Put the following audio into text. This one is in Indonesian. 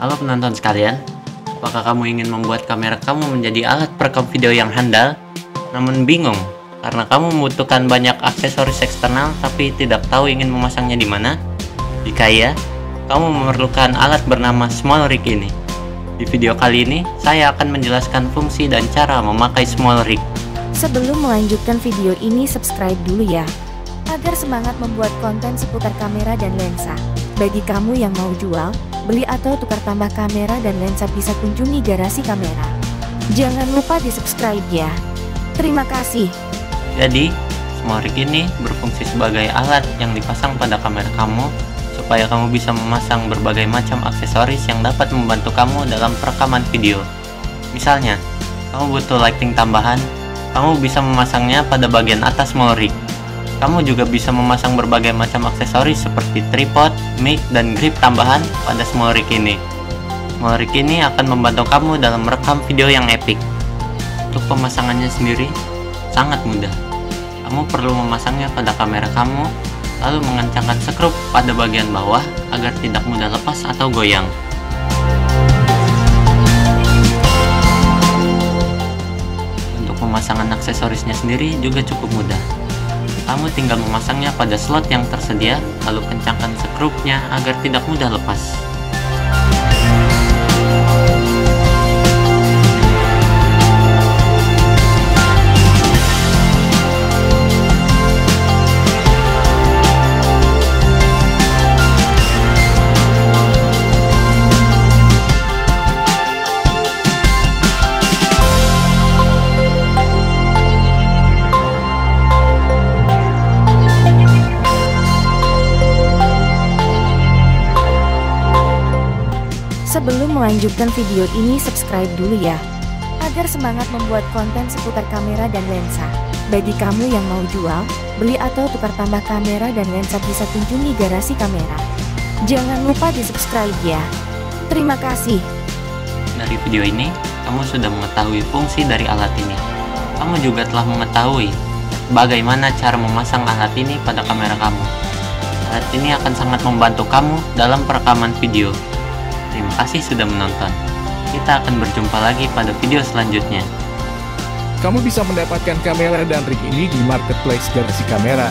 Halo penonton sekalian, apakah kamu ingin membuat kamera kamu menjadi alat perekam video yang handal, namun bingung karena kamu membutuhkan banyak aksesoris eksternal tapi tidak tahu ingin memasangnya di mana? Jika iya, kamu memerlukan alat bernama Small Rig ini. Di video kali ini, saya akan menjelaskan fungsi dan cara memakai Small Rig. Sebelum melanjutkan video ini subscribe dulu ya Agar semangat membuat konten seputar kamera dan lensa Bagi kamu yang mau jual, beli atau tukar tambah kamera dan lensa bisa kunjungi garasi kamera Jangan lupa di subscribe ya Terima kasih Jadi, Small Rig ini berfungsi sebagai alat yang dipasang pada kamera kamu supaya kamu bisa memasang berbagai macam aksesoris yang dapat membantu kamu dalam perekaman video. Misalnya, kamu butuh lighting tambahan, kamu bisa memasangnya pada bagian atas small rig. Kamu juga bisa memasang berbagai macam aksesoris seperti tripod, mic, dan grip tambahan pada small rig ini. Small rig ini akan membantu kamu dalam merekam video yang epic. Untuk pemasangannya sendiri, sangat mudah. Kamu perlu memasangnya pada kamera kamu, lalu mengencangkan skrup pada bagian bawah agar tidak mudah lepas atau goyang. pemasangan aksesorisnya sendiri juga cukup mudah. Kamu tinggal memasangnya pada slot yang tersedia, lalu kencangkan skrupnya agar tidak mudah lepas. Sebelum melanjutkan video ini subscribe dulu ya. Agar semangat membuat konten seputar kamera dan lensa. Bagi kamu yang mau jual, beli atau tukar tambah kamera dan lensa bisa kunjungi garasi kamera. Jangan lupa di subscribe ya. Terima kasih. Dari video ini, kamu sudah mengetahui fungsi dari alat ini. Kamu juga telah mengetahui bagaimana cara memasang alat ini pada kamera kamu. Alat ini akan sangat membantu kamu dalam perekaman video Terima kasih sudah menonton. Kita akan berjumpa lagi pada video selanjutnya. Kamu bisa mendapatkan kamera dan rig ini di marketplace Garasi Kamera.